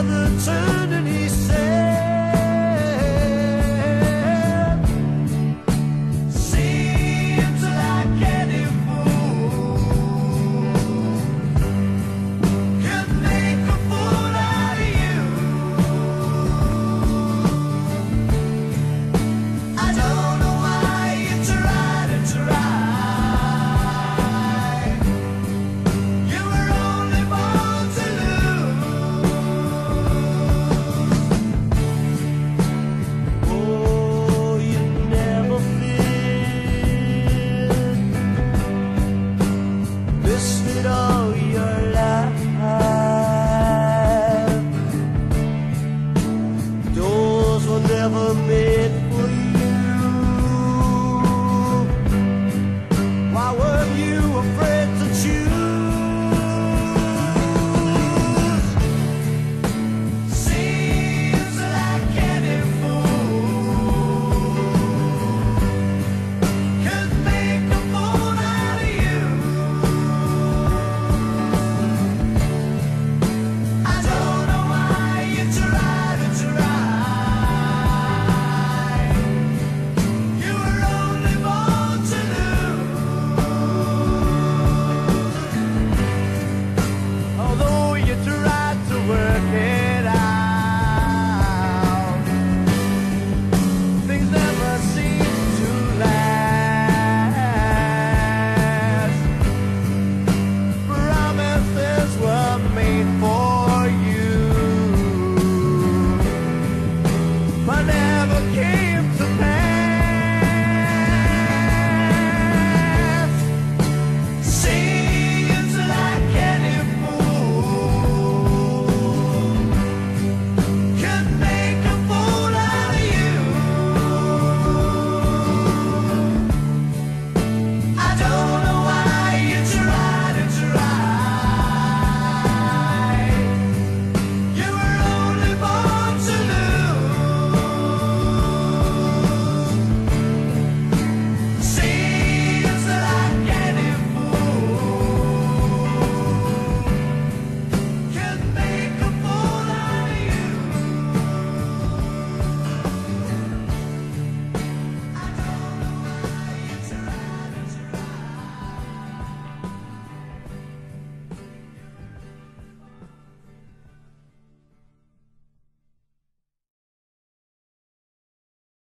another turn. twisted all your life. Doors were never made for you. Why were you afraid to choose?